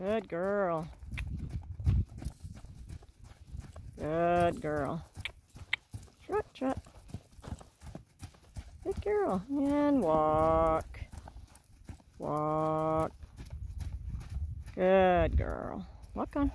Good girl. Good girl. Trot, trot. Good girl. And walk. Walk. Good girl. Walk on.